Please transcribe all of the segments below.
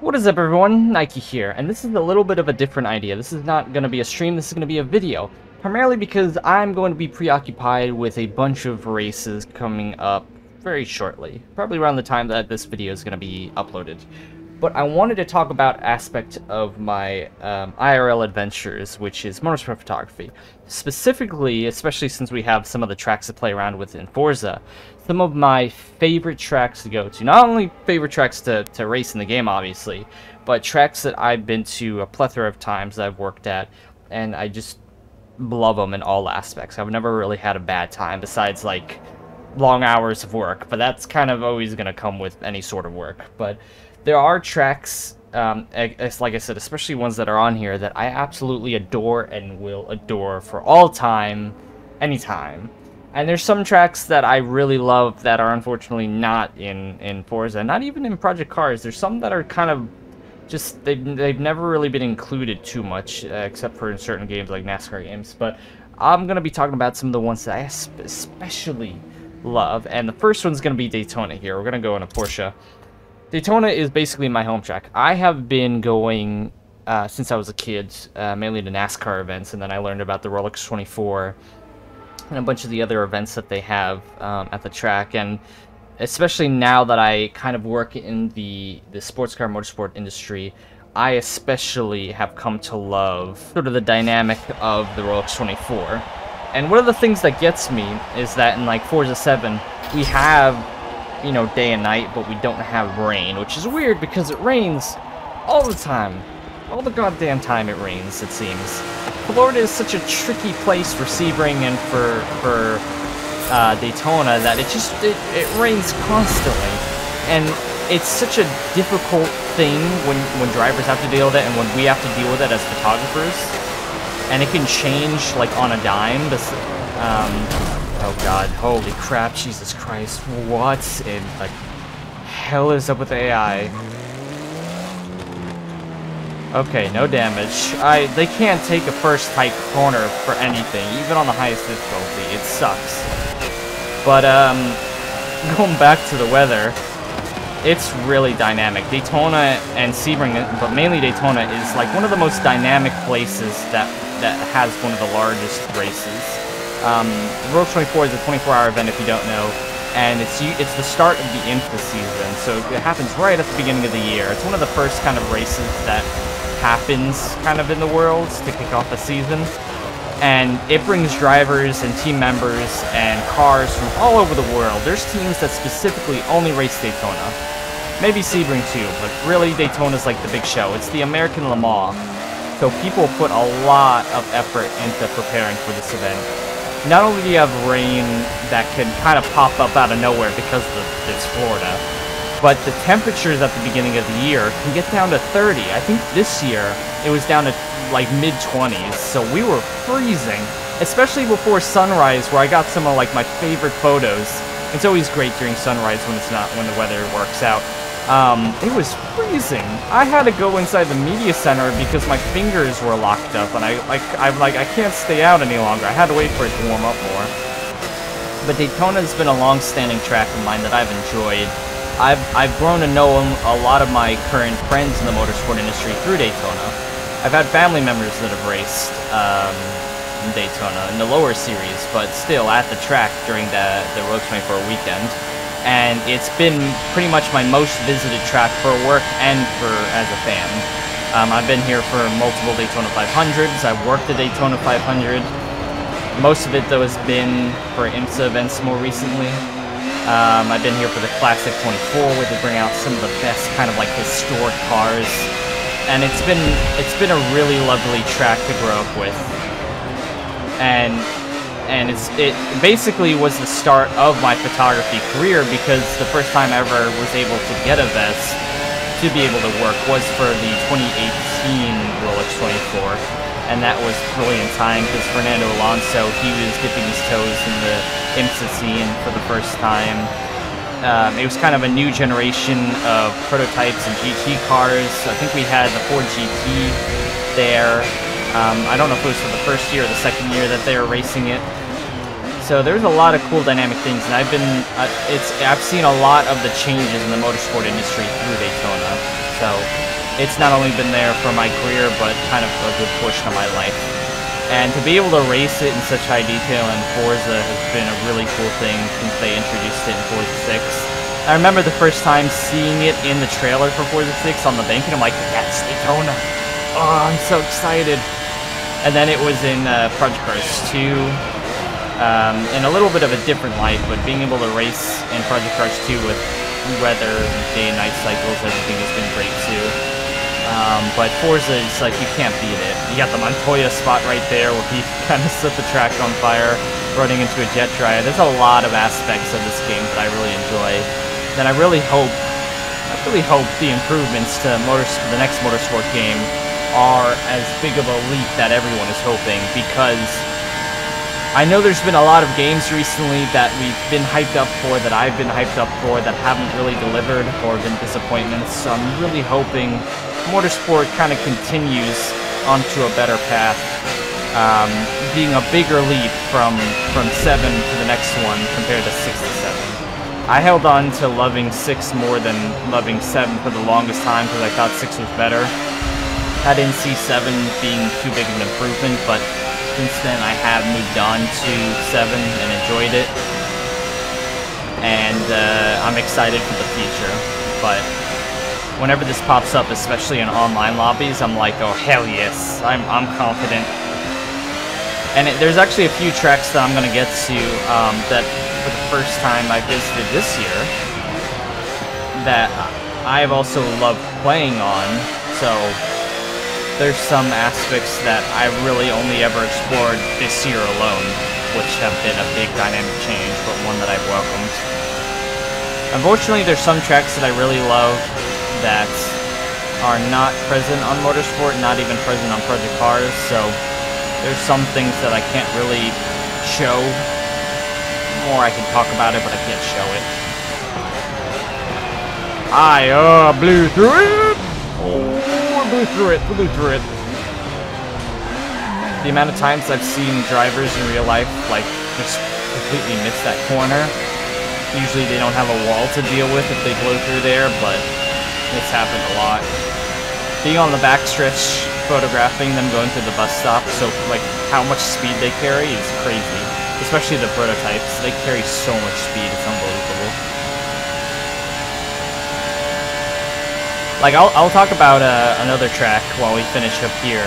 What is up everyone, Nikie here, and this is a little bit of a different idea. This is not going to be a stream, this is going to be a video. Primarily because I'm going to be preoccupied with a bunch of races coming up very shortly. Probably around the time that this video is going to be uploaded. But I wanted to talk about aspect of my um, IRL adventures, which is motorsport photography. Specifically, especially since we have some of the tracks to play around with in Forza, some of my favorite tracks to go to. Not only favorite tracks to, to race in the game, obviously, but tracks that I've been to a plethora of times that I've worked at, and I just love them in all aspects. I've never really had a bad time, besides, like, long hours of work, but that's kind of always going to come with any sort of work. But there are tracks, um, like I said, especially ones that are on here that I absolutely adore and will adore for all time, anytime. And there's some tracks that I really love that are unfortunately not in, in Forza, not even in Project Cars. There's some that are kind of just, they've, they've never really been included too much, uh, except for in certain games like NASCAR games. But I'm going to be talking about some of the ones that I especially love. And the first one's going to be Daytona here. We're going to go in a Porsche. Daytona is basically my home track. I have been going uh, since I was a kid, uh, mainly to NASCAR events, and then I learned about the Rolex 24 and a bunch of the other events that they have um, at the track. And especially now that I kind of work in the, the sports car motorsport industry, I especially have come to love sort of the dynamic of the Rolex 24. And one of the things that gets me is that in like Forza 7, we have you know, day and night, but we don't have rain, which is weird because it rains all the time. All the goddamn time it rains, it seems. Florida is such a tricky place for Sebring and for for uh, Daytona that it just it, it rains constantly, and it's such a difficult thing when when drivers have to deal with it and when we have to deal with it as photographers, and it can change like on a dime. Um, Oh god, holy crap, Jesus Christ, what in the hell is up with AI? Okay, no damage. I They can't take a first tight corner for anything, even on the highest difficulty. It sucks. But, um, going back to the weather, it's really dynamic. Daytona and Sebring, but mainly Daytona, is like one of the most dynamic places that, that has one of the largest races. Um, Rolex 24 is a 24-hour event if you don't know, and it's it's the start of the IMSA season, so it happens right at the beginning of the year. It's one of the first kind of races that happens kind of in the world to kick off a season, and it brings drivers and team members and cars from all over the world. There's teams that specifically only race Daytona. Maybe Sebring too, but really Daytona's like the big show. It's the American Le Mans. So people put a lot of effort into preparing for this event not only do you have rain that can kind of pop up out of nowhere because it's Florida, but the temperatures at the beginning of the year can get down to 30. I think this year it was down to like mid-20s, so we were freezing, especially before sunrise where I got some of like my favorite photos. It's always great during sunrise when it's not when the weather works out. Um, it was freezing. I had to go inside the media center because my fingers were locked up, and I like I'm like I can't stay out any longer. I had to wait for it to warm up more. But Daytona's been a long-standing track of mine that I've enjoyed. I've I've grown to know a lot of my current friends in the motorsport industry through Daytona. I've had family members that have raced um, in Daytona in the lower series, but still at the track during the the Rolex 24 weekend and it's been pretty much my most visited track for work and for as a fan. Um, I've been here for multiple Daytona 500s. I've worked at Daytona 500. Most of it, though, has been for IMSA events more recently. Um, I've been here for the Classic 24, where they bring out some of the best kind of like historic cars, and it's been it's been a really lovely track to grow up with. And and it's it basically was the start of my photography career because the first time I ever was able to get a vest to be able to work was for the 2018 Rolex 24 and that was brilliant time because Fernando Alonso he was dipping his toes in the IMSA scene for the first time um, it was kind of a new generation of prototypes and GT cars I think we had the Ford GT there um, I don't know if it was for the first year or the second year that they were racing it. So there's a lot of cool dynamic things, and I've been, uh, it's, I've seen a lot of the changes in the motorsport industry through Daytona. So it's not only been there for my career, but kind of a good portion of my life. And to be able to race it in such high detail in Forza has been a really cool thing since they introduced it in Forza 6. I remember the first time seeing it in the trailer for Forza 6 on the bank, and I'm like, that's Daytona. Oh, I'm so excited. And then it was in uh, Project Cars 2, um, in a little bit of a different light, but being able to race in Project Cars 2 with weather, day and night cycles, everything has been great too. Um, but Forza is like, you can't beat it. You got the Montoya spot right there where he kind of set the track on fire, running into a jet dryer. There's a lot of aspects of this game that I really enjoy. And I really hope, I really hope the improvements to motors, the next Motorsport game are as big of a leap that everyone is hoping because I know there's been a lot of games recently that we've been hyped up for, that I've been hyped up for, that haven't really delivered or been disappointments. So I'm really hoping Motorsport kind of continues onto a better path, um, being a bigger leap from from seven to the next one compared to six to seven. I held on to loving six more than loving seven for the longest time because I thought six was better. I didn't see seven being too big of an improvement, but since then I have moved on to 7 and enjoyed it. And uh, I'm excited for the future. But whenever this pops up, especially in online lobbies, I'm like, oh hell yes, I'm, I'm confident. And it, there's actually a few tracks that I'm going to get to um, that for the first time I visited this year that I've also loved playing on. So there's some aspects that I really only ever explored this year alone, which have been a big dynamic change, but one that I've welcomed. Unfortunately, there's some tracks that I really love that are not present on Motorsport, not even present on Project Cars, so there's some things that I can't really show, More I can talk about it, but I can't show it. I, uh, blew through it! Oh I blew through it, blew through it. The amount of times I've seen drivers in real life, like, just completely miss that corner. Usually they don't have a wall to deal with if they blow through there, but it's happened a lot. Being on the backstretch, photographing them going through the bus stop, so, like, how much speed they carry is crazy. Especially the prototypes, they carry so much speed, it's unbelievable. Like, I'll, I'll talk about uh, another track while we finish up here.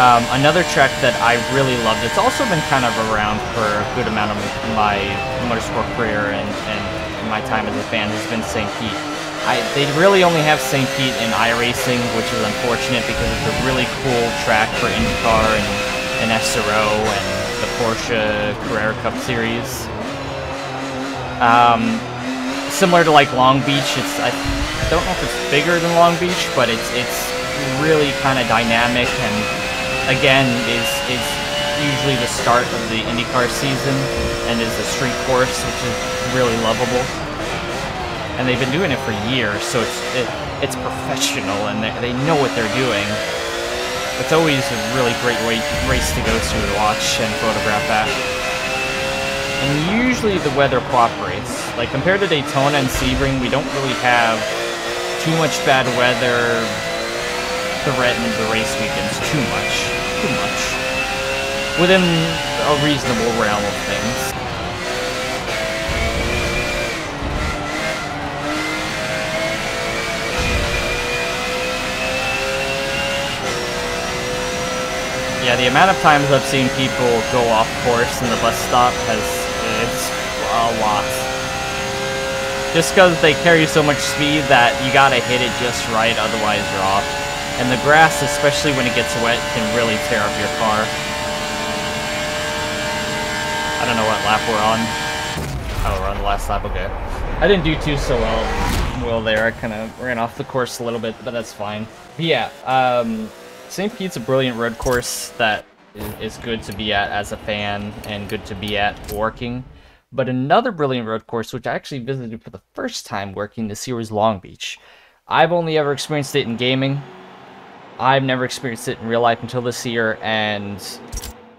Um, another track that I really loved, it's also been kind of around for a good amount of my motorsport career and, and my time as a fan, has been St. Pete. I, they really only have St. Pete in iRacing, which is unfortunate because it's a really cool track for IndyCar and, and SRO and the Porsche Carrera Cup Series. Um, similar to like Long Beach, it's I don't know if it's bigger than Long Beach, but it's it's really kind of dynamic and again is is usually the start of the IndyCar season and is a street course which is really lovable. And they've been doing it for years, so it's it, it's professional and they, they know what they're doing. It's always a really great race to go to to watch and photograph that. and usually the weather cooperates. Like, compared to Daytona and Sebring, we don't really have too much bad weather threaten the race weekends too much. Too much. Within a reasonable realm of things. Yeah, the amount of times I've seen people go off course in the bus stop has it's a lot. Just because they carry so much speed that you gotta hit it just right, otherwise you're off. And the grass, especially when it gets wet, can really tear up your car. I don't know what lap we're on. Oh, we're on the last lap, okay. I didn't do too so well, well there. I kind of ran off the course a little bit, but that's fine. But yeah, um, St. Pete's a brilliant road course that is good to be at as a fan and good to be at working. But another brilliant road course, which I actually visited for the first time working this year, was Long Beach. I've only ever experienced it in gaming. I've never experienced it in real life until this year, and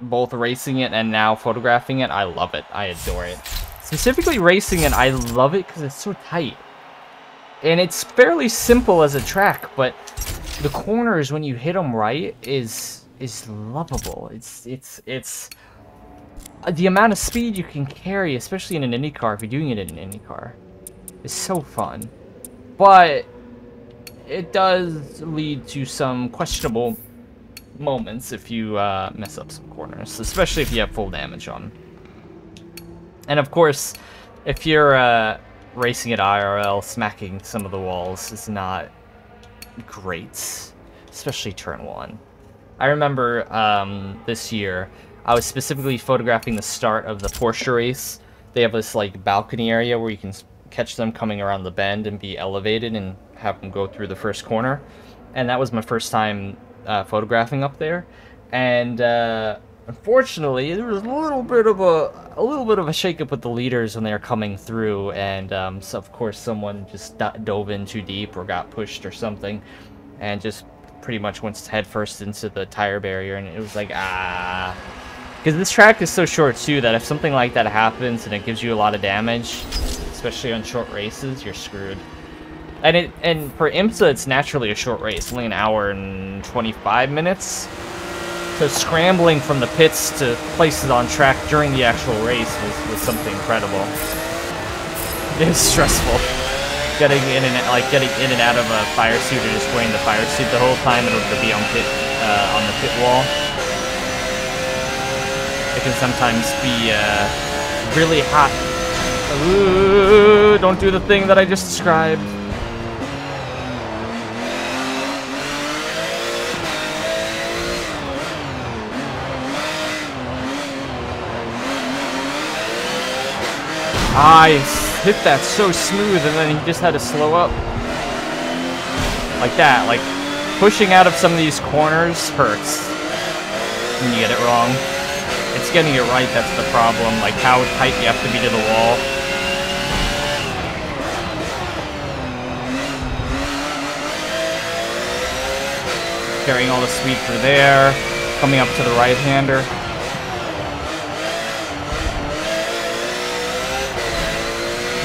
both racing it and now photographing it, I love it. I adore it. Specifically racing it, I love it because it's so tight. And it's fairly simple as a track, but the corners when you hit them right is is lovable. It's it's it's uh, the amount of speed you can carry, especially in an Indy car, if you're doing it in an Indy car, is so fun. But it does lead to some questionable moments if you uh, mess up some corners, especially if you have full damage on. And of course, if you're uh, racing at IRL, smacking some of the walls is not great, especially turn one. I remember um, this year, I was specifically photographing the start of the Porsche race. They have this like balcony area where you can catch them coming around the bend and be elevated and have them go through the first corner. And that was my first time uh, photographing up there. And uh, unfortunately, there was a little bit of a a little bit of a shakeup with the leaders when they were coming through, and um, so of course someone just dove in too deep or got pushed or something, and just pretty much went headfirst into the tire barrier, and it was like ah. Because this track is so short too that if something like that happens and it gives you a lot of damage, especially on short races, you're screwed. And it and for IMSA, it's naturally a short race, only an hour and 25 minutes. So scrambling from the pits to places on track during the actual race was, was something incredible. It was stressful. Getting in and like getting in and out of a fire suit or just wearing the fire suit the whole time in order to be on pit uh, on the pit wall. It can sometimes be uh, really hot. Ooh, don't do the thing that I just described. I hit that so smooth and then he just had to slow up. Like that, like pushing out of some of these corners hurts when you get it wrong. It's getting it right that's the problem, like how tight you have to be to the wall. Carrying all the speed through there, coming up to the right-hander.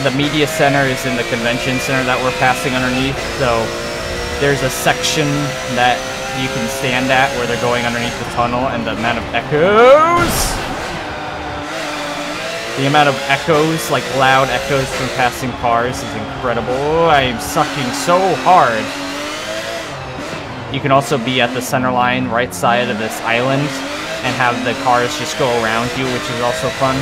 The media center is in the convention center that we're passing underneath, so there's a section that you can stand at where they're going underneath the tunnel and the amount of echoes the amount of echoes, like loud echoes from passing cars is incredible. I'm sucking so hard. You can also be at the center line right side of this island and have the cars just go around you, which is also fun.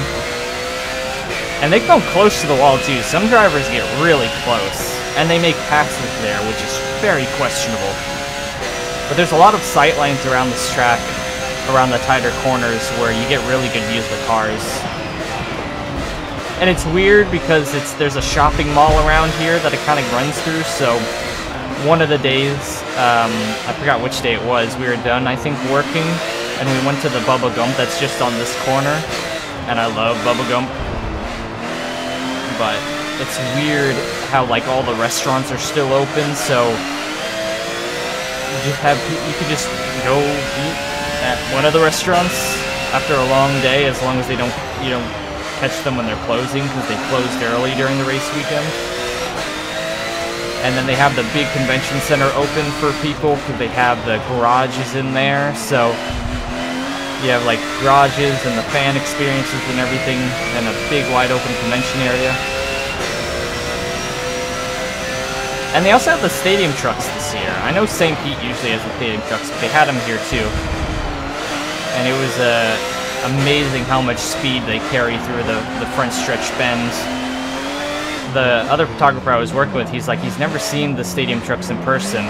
And they come close to the wall too. Some drivers get really close, and they make passes there, which is very questionable. But there's a lot of sight lines around this track, around the tighter corners, where you get really good views of the cars. And it's weird because it's there's a shopping mall around here that it kind of runs through, so one of the days, um, I forgot which day it was, we were done, I think, working, and we went to the Bubba Gump that's just on this corner, and I love Bubba Gump but it's weird how like all the restaurants are still open, so you just have you could just go eat at one of the restaurants after a long day, as long as they don't you don't catch them when they're closing because they closed early during the race weekend. And then they have the big convention center open for people because they have the garages in there, so you have like garages and the fan experiences and everything, and a big wide open convention area. And they also have the stadium trucks this year. I know St. Pete usually has the stadium trucks, but they had them here too. And it was uh, amazing how much speed they carry through the, the front stretch bends. The other photographer I was working with, he's like, he's never seen the stadium trucks in person.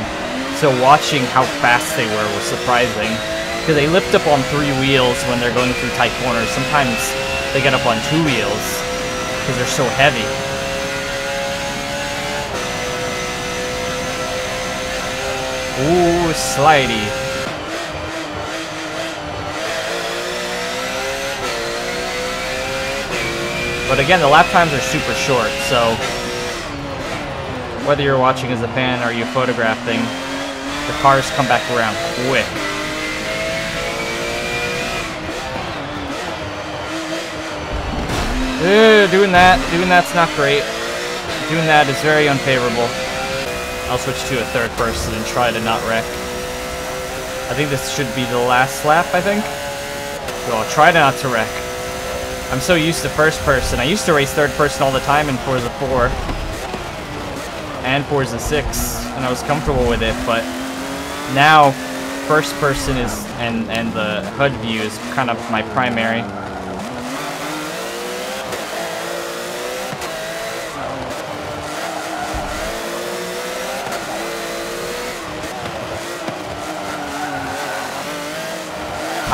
So watching how fast they were was surprising because they lift up on three wheels when they're going through tight corners. Sometimes they get up on two wheels because they're so heavy. Ooh, slidey. But again, the lap times are super short, so whether you're watching as a fan or you're photographing, the cars come back around quick. Doing that, doing that's not great. Doing that is very unfavorable. I'll switch to a third person and try to not wreck. I think this should be the last lap, I think. So I'll try not to wreck. I'm so used to first person. I used to race third person all the time in Forza 4 and Forza 6, and I was comfortable with it, but now first person is and and the HUD view is kind of my primary.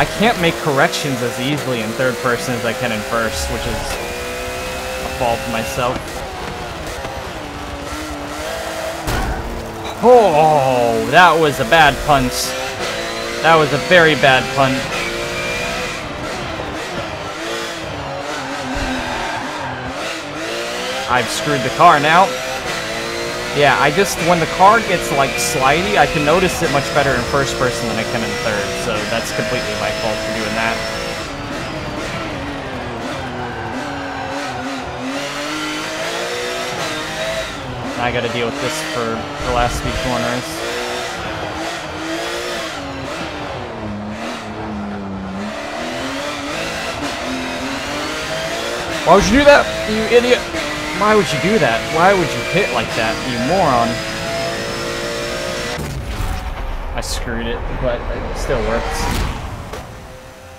I can't make corrections as easily in third person as I can in first, which is a fault of myself. Oh, that was a bad punch. That was a very bad punch. I've screwed the car now. Yeah, I just, when the car gets, like, slidey, I can notice it much better in first person than I can in third, so that's completely my fault for doing that. I gotta deal with this for the last few corners. Why would you do that, you idiot? Why would you do that? Why would you hit like that, you moron? I screwed it, but it still works.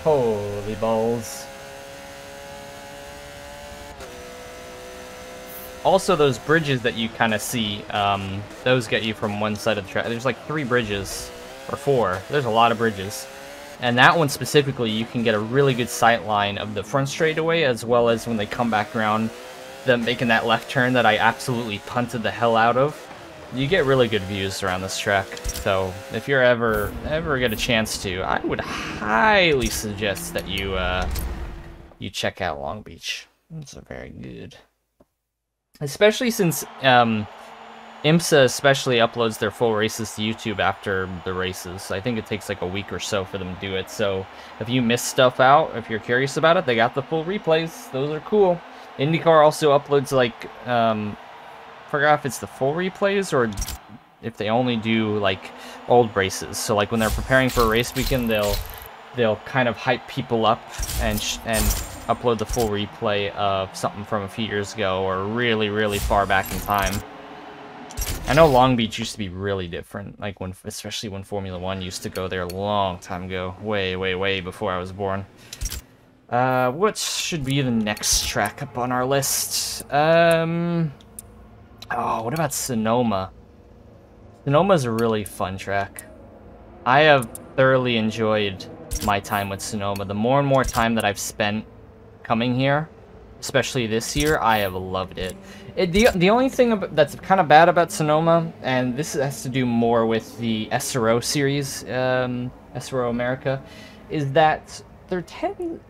Holy balls. Also, those bridges that you kind of see, um, those get you from one side of the track. There's like three bridges, or four. There's a lot of bridges. And that one specifically, you can get a really good sight line of the front straightaway, as well as when they come back around them making that left turn that I absolutely punted the hell out of. You get really good views around this track, so if you're ever ever get a chance to, I would highly suggest that you uh, you check out Long Beach. It's very good, especially since um, IMSA especially uploads their full races to YouTube after the races. I think it takes like a week or so for them to do it. So if you miss stuff out, if you're curious about it, they got the full replays. Those are cool. IndyCar also uploads like um, forgot if it's the full replays or if they only do like old races. So like when they're preparing for a race weekend, they'll they'll kind of hype people up and and upload the full replay of something from a few years ago or really really far back in time. I know Long Beach used to be really different, like when especially when Formula One used to go there a long time ago, way way way before I was born. Uh, what should be the next track up on our list? Um, oh, what about Sonoma? Sonoma's a really fun track. I have thoroughly enjoyed my time with Sonoma. The more and more time that I've spent coming here, especially this year, I have loved it. it the, the only thing that's kind of bad about Sonoma, and this has to do more with the SRO series, um, SRO America, is that there tend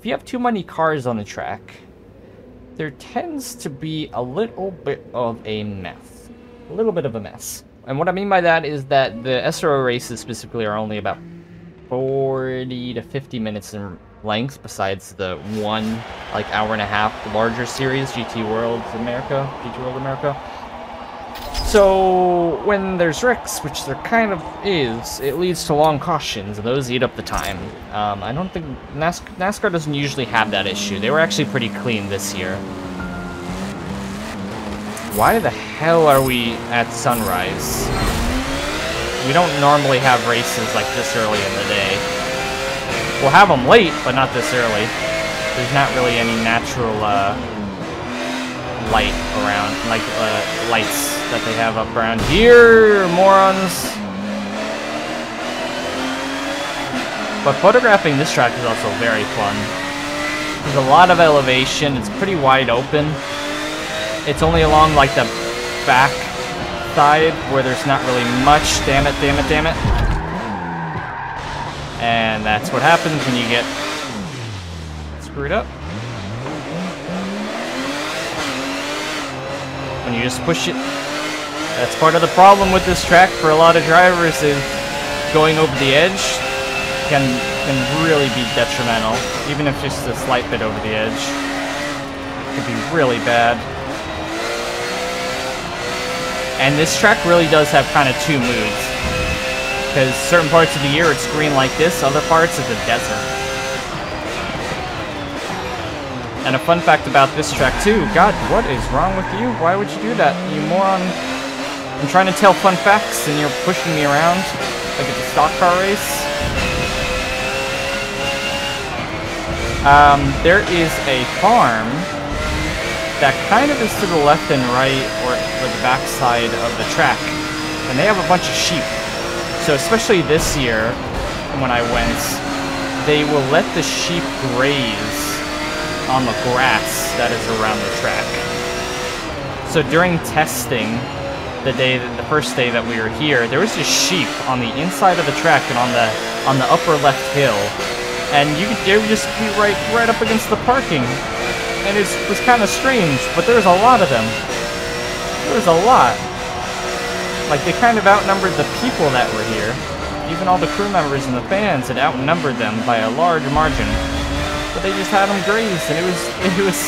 if you have too many cars on the track, there tends to be a little bit of a mess. A little bit of a mess. And what I mean by that is that the SRO races specifically are only about 40 to 50 minutes in length besides the one like hour and a half larger series GT World America GT World America so when there's wrecks, which there kind of is, it leads to long cautions, and those eat up the time. Um, I don't think NAS NASCAR doesn't usually have that issue. They were actually pretty clean this year. Why the hell are we at sunrise? We don't normally have races like this early in the day. We'll have them late, but not this early. There's not really any natural uh, light around, like uh, lights that they have up around here, morons. But photographing this track is also very fun. There's a lot of elevation, it's pretty wide open. It's only along like the back side where there's not really much. Damn it, damn it, damn it. And that's what happens when you get screwed up. When you just push it that's part of the problem with this track for a lot of drivers is going over the edge can can really be detrimental, even if just a slight bit over the edge. It could be really bad. And this track really does have kind of two moods. Because certain parts of the year it's green like this, other parts it's a desert. And a fun fact about this track too, God, what is wrong with you? Why would you do that, you moron? I'm trying to tell fun facts and you're pushing me around like it's a stock car race. Um, there is a farm that kind of is to the left and right or, the back side of the track. And they have a bunch of sheep. So especially this year, when I went, they will let the sheep graze on the grass that is around the track. So during testing, the day, that, the first day that we were here, there was just sheep on the inside of the track and on the on the upper left hill and you could, they would just be right right up against the parking. And it was kind of strange, but there was a lot of them. There was a lot. Like, they kind of outnumbered the people that were here. Even all the crew members and the fans had outnumbered them by a large margin. But they just had them grazed, and it was, it was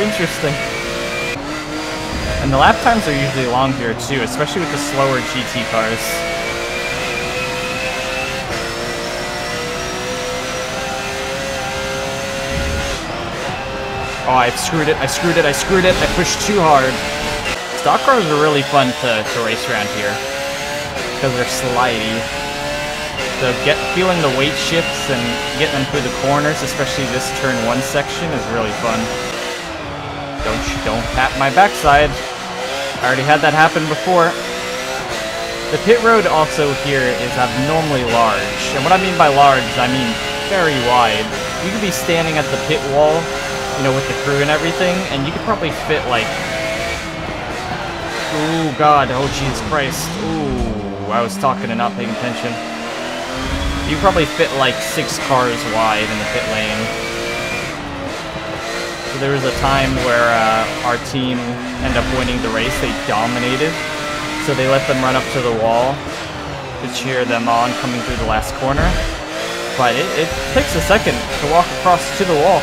interesting. And the lap times are usually long here too, especially with the slower GT cars. Oh, I screwed it, I screwed it, I screwed it, I pushed too hard. Stock cars are really fun to, to race around here. Because they're slidey. So get feeling the weight shifts and getting them through the corners, especially this turn one section, is really fun. Don't don't pat my backside. I already had that happen before. The pit road also here is abnormally large. And what I mean by large, I mean very wide. You could be standing at the pit wall you know, with the crew and everything, and you could probably fit like... Ooh, God, oh Jesus Christ. Ooh, I was talking and not paying attention. You probably fit like six cars wide in the pit lane. So there was a time where uh, our team ended up winning the race. They dominated. So they let them run up to the wall to cheer them on coming through the last corner. But it, it takes a second to walk across to the wall.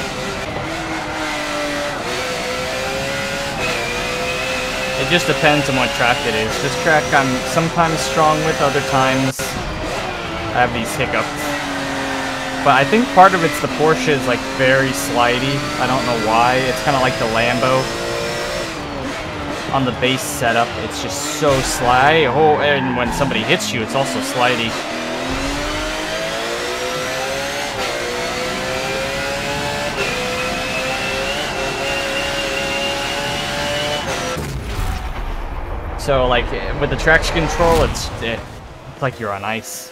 It just depends on what track it is. This track I'm sometimes strong with, other times Have these hiccups. But I think part of it's the Porsche is like very slidey. I don't know why. It's kind of like the Lambo. On the base setup, it's just so slide. Oh, and when somebody hits you, it's also slidey. So, like, with the traction control, it's, eh, it's like you're on ice.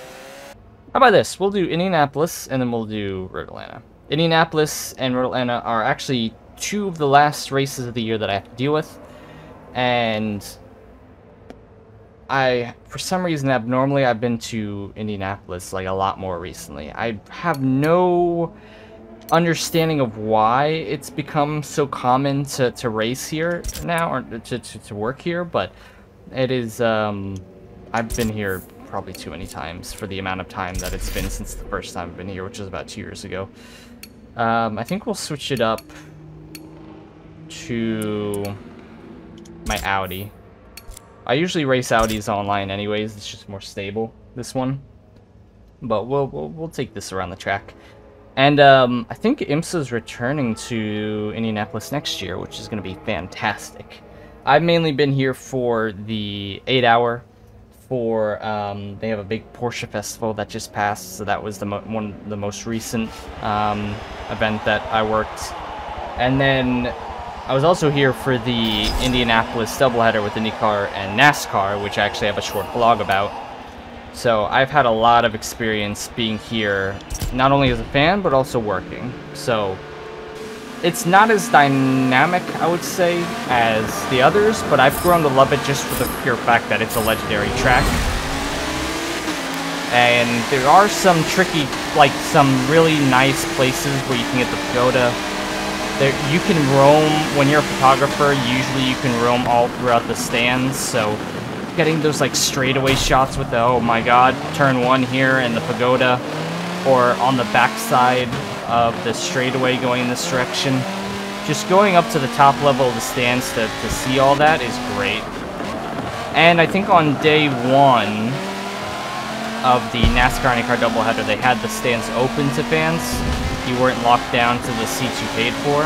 How about this? We'll do Indianapolis, and then we'll do Road Atlanta. Indianapolis and Road Atlanta are actually two of the last races of the year that I have to deal with. And I, for some reason, abnormally, I've been to Indianapolis, like, a lot more recently. I have no understanding of why it's become so common to, to race here now, or to, to, to work here, but it is, um, I've been here probably too many times for the amount of time that it's been since the first time I've been here, which was about two years ago. Um, I think we'll switch it up to my Audi. I usually race Audis online anyways, it's just more stable, this one. But we'll, we'll, we'll take this around the track. And um, I think IMSA's returning to Indianapolis next year, which is going to be fantastic. I've mainly been here for the 8 hour for um, they have a big Porsche festival that just passed so that was the one the most recent um, event that I worked. And then I was also here for the Indianapolis doubleheader with IndyCar and NASCAR which I actually have a short blog about. So I've had a lot of experience being here not only as a fan but also working. So it's not as dynamic, I would say, as the others, but I've grown to love it just for the pure fact that it's a legendary track. And there are some tricky, like some really nice places where you can get the pagoda. There, you can roam, when you're a photographer, usually you can roam all throughout the stands, so getting those like straightaway shots with the, oh my god, turn one here and the pagoda, or on the backside of the straightaway going in this direction. Just going up to the top level of the stands to, to see all that is great. And I think on day one of the NASCAR IndyCar doubleheader, they had the stands open to fans. You weren't locked down to the seats you paid for.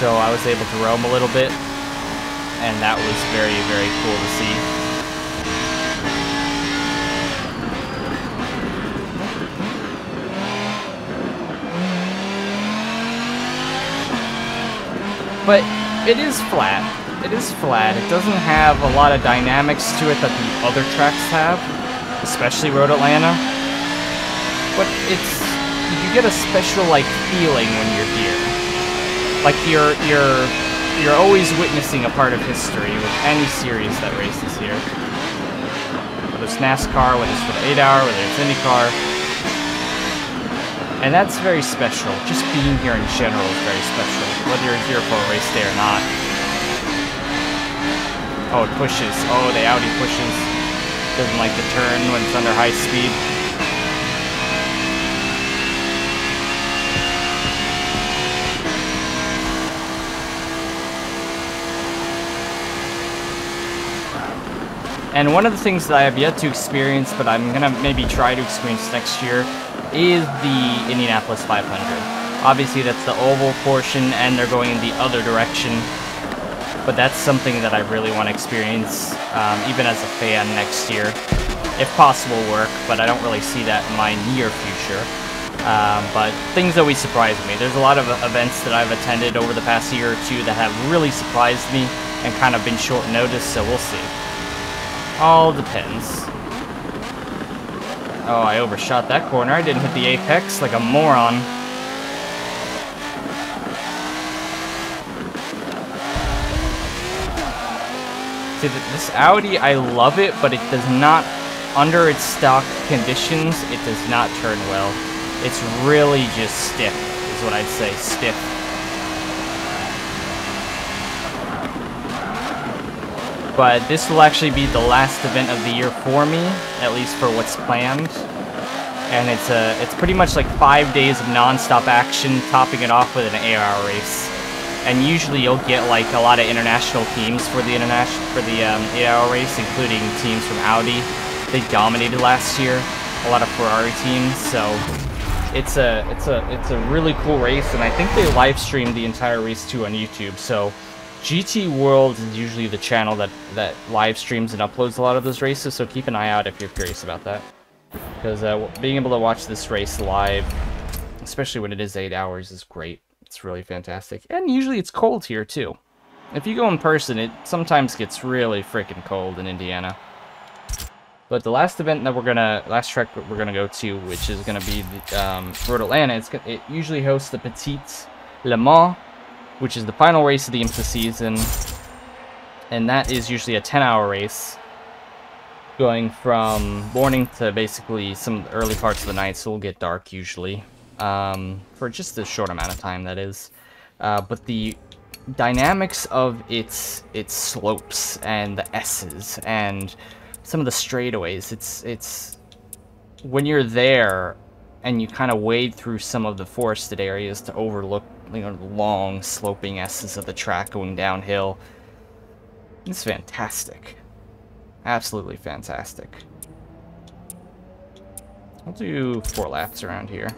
So I was able to roam a little bit. And that was very, very cool to see. But it is flat. It is flat. It doesn't have a lot of dynamics to it that the other tracks have, especially Road Atlanta. But it's you get a special like feeling when you're here. Like you're you're you're always witnessing a part of history with any series that races here. Whether it's NASCAR, whether it's for the 8 hour, whether it's IndyCar. And that's very special. Just being here in general is very special, whether you're here for a race day or not. Oh, it pushes. Oh, the Audi pushes. Doesn't like to turn when it's under high speed. And one of the things that I have yet to experience, but I'm gonna maybe try to experience next year, is the Indianapolis 500. Obviously, that's the oval portion, and they're going in the other direction. But that's something that I really want to experience, um, even as a fan next year. If possible, work, but I don't really see that in my near future. Um, but things always surprise me. There's a lot of events that I've attended over the past year or two that have really surprised me and kind of been short notice, so we'll see. All depends. Oh, I overshot that corner. I didn't hit the apex like a moron. See, this Audi, I love it, but it does not, under its stock conditions, it does not turn well. It's really just stiff, is what I'd say, stiff. But this will actually be the last event of the year for me, at least for what's planned. And it's a, it's pretty much like five days of non-stop action, topping it off with an 8-hour race. And usually you'll get like a lot of international teams for the international for the um, 8-hour race, including teams from Audi. They dominated last year. A lot of Ferrari teams, so it's a it's a it's a really cool race, and I think they live streamed the entire race too on YouTube. So GT World is usually the channel that, that live streams and uploads a lot of those races, so keep an eye out if you're curious about that. Because uh, being able to watch this race live, especially when it is 8 hours, is great. It's really fantastic. And usually it's cold here, too. If you go in person, it sometimes gets really freaking cold in Indiana. But the last event that we're gonna, last track we're gonna go to, which is gonna be the, um, Road Atlanta, it's, it usually hosts the Petit Le Mans, which is the final race of the IMSA season. And that is usually a 10-hour race, going from morning to basically some early parts of the night, so it'll get dark usually, um, for just a short amount of time, that is. Uh, but the dynamics of its its slopes and the S's and some of the straightaways, it's it's when you're there and you kind of wade through some of the forested areas to overlook you know, long sloping S's of the track going downhill. It's fantastic. Absolutely fantastic. I'll do four laps around here.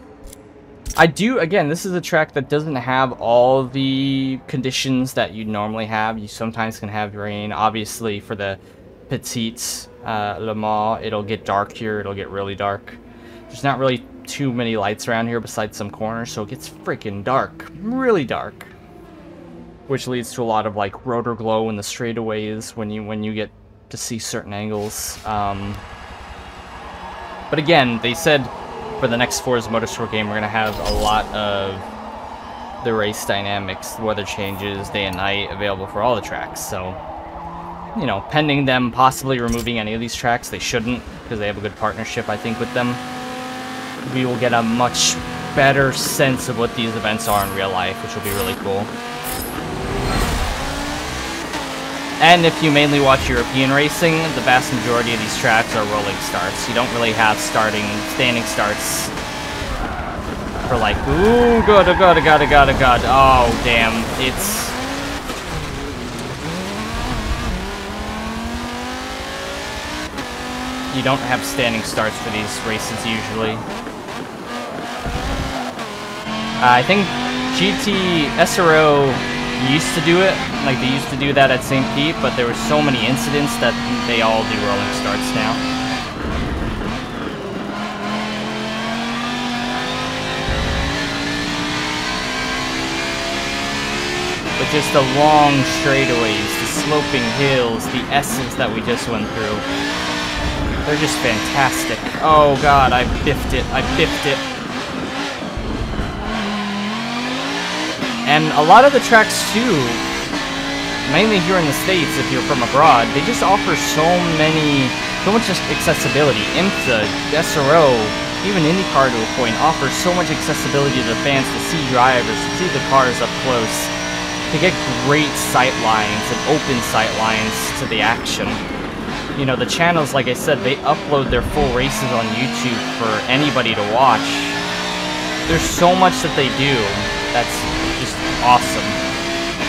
I do, again, this is a track that doesn't have all the conditions that you normally have. You sometimes can have rain. Obviously, for the Petit uh, Le Mans, it'll get dark here. It'll get really dark. There's not really too many lights around here besides some corners, so it gets freaking dark. Really dark. Which leads to a lot of like rotor glow in the straightaways when you when you get to see certain angles. Um, but again, they said for the next Forza Motorsport game, we're to have a lot of the race dynamics, the weather changes, day and night, available for all the tracks. So, you know, pending them possibly removing any of these tracks, they shouldn't, because they have a good partnership, I think, with them we will get a much better sense of what these events are in real life, which will be really cool. And if you mainly watch European racing, the vast majority of these tracks are rolling starts. You don't really have starting, standing starts for like, ooh, god, oh god, oh god, oh god, oh god. Oh, damn. It's... you don't have standing starts for these races usually. Uh, I think GT SRO used to do it, like they used to do that at St. Pete, but there were so many incidents that they all do rolling starts now. But just the long straightaways, the sloping hills, the S's that we just went through. They're just fantastic. Oh god, I biffed it. I biffed it. And a lot of the tracks too, mainly here in the States if you're from abroad, they just offer so many, so much accessibility. IMSA, SRO, even IndyCar to a point offers so much accessibility to the fans to see drivers, to see the cars up close, to get great sight lines and open sight lines to the action. You know, the channels, like I said, they upload their full races on YouTube for anybody to watch. There's so much that they do that's just awesome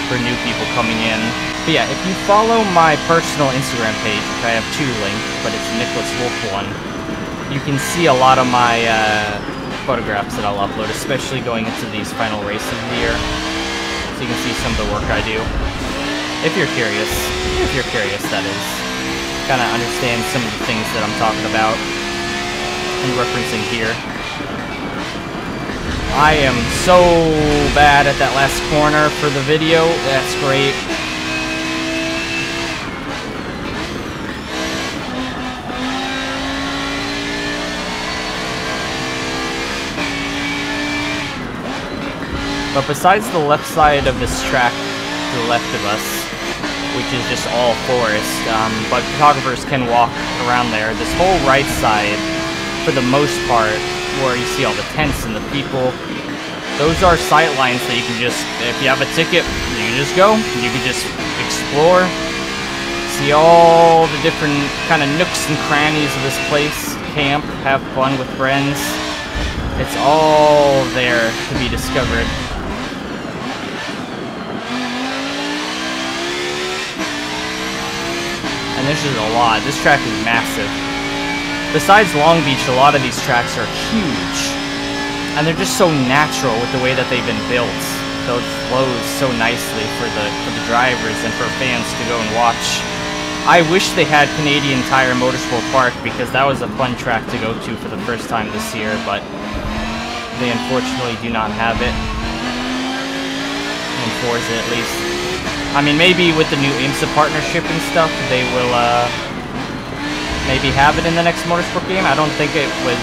for new people coming in. But yeah, if you follow my personal Instagram page, which I have two linked, but it's Nickolas Wolf one, you can see a lot of my uh, photographs that I'll upload, especially going into these final races of the year. So you can see some of the work I do. If you're curious, if you're curious, that is. Kind of understand some of the things that I'm talking about and referencing here. I am so bad at that last corner for the video. That's great. But besides the left side of this track to the left of us, which is just all forest, um, but photographers can walk around there, this whole right side, for the most part, where you see all the tents and the people. Those are sight lines that you can just, if you have a ticket, you can just go. You can just explore, see all the different kind of nooks and crannies of this place, camp, have fun with friends. It's all there to be discovered. And this is a lot. This track is massive. Besides Long Beach, a lot of these tracks are huge. And they're just so natural with the way that they've been built. So it flows so nicely for the for the drivers and for fans to go and watch. I wish they had Canadian Tire Motorsport Park because that was a fun track to go to for the first time this year, but they unfortunately do not have it. In Forza at least. I mean, maybe with the new IMSA partnership and stuff, they will, uh, maybe have it in the next Motorsport game. I don't think it was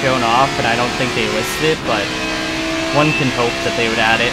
shown off, and I don't think they listed it, but one can hope that they would add it.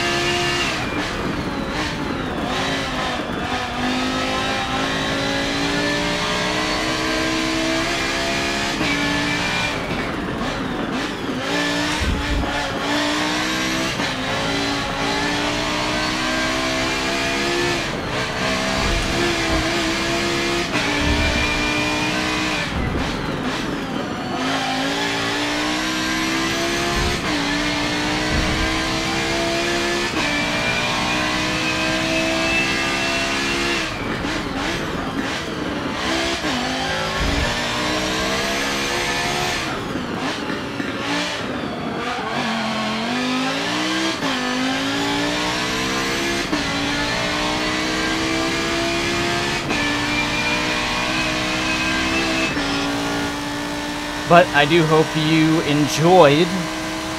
But I do hope you enjoyed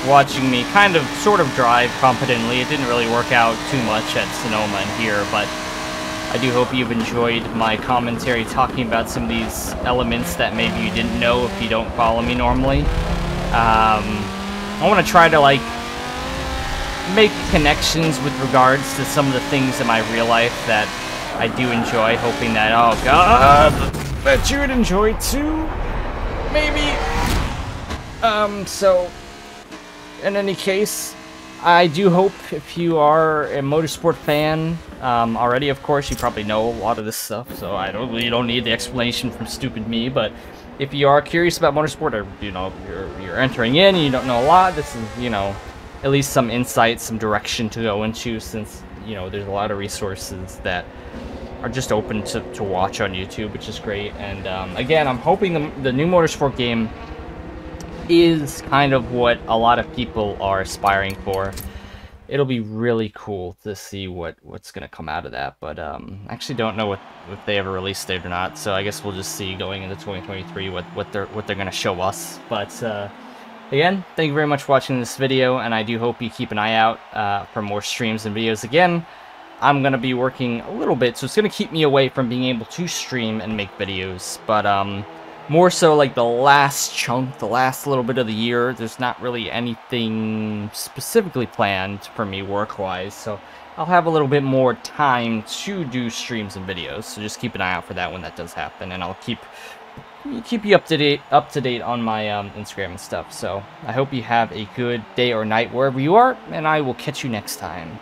watching me kind of sort of drive competently. It didn't really work out too much at Sonoma and here, but I do hope you've enjoyed my commentary talking about some of these elements that maybe you didn't know if you don't follow me normally. Um, I want to try to like make connections with regards to some of the things in my real life that I do enjoy, hoping that, oh god, that you would enjoy too maybe. Um, so, in any case, I do hope if you are a motorsport fan um, already, of course, you probably know a lot of this stuff, so I don't you don't need the explanation from stupid me. But if you are curious about motorsport, or you know you're you're entering in and you don't know a lot, this is you know at least some insight, some direction to go into, since you know there's a lot of resources that are just open to, to watch on YouTube, which is great. And um, again, I'm hoping the, the new Motorsport game is kind of what a lot of people are aspiring for. It'll be really cool to see what, what's going to come out of that, but um, I actually don't know what, if they ever released it or not, so I guess we'll just see going into 2023 what, what they're, what they're going to show us. But uh, again, thank you very much for watching this video, and I do hope you keep an eye out uh, for more streams and videos. Again, I'm going to be working a little bit, so it's going to keep me away from being able to stream and make videos, but um, more so like the last chunk, the last little bit of the year, there's not really anything specifically planned for me work-wise, so I'll have a little bit more time to do streams and videos, so just keep an eye out for that when that does happen, and I'll keep keep you up to date up to date on my um, Instagram and stuff. So I hope you have a good day or night wherever you are, and I will catch you next time.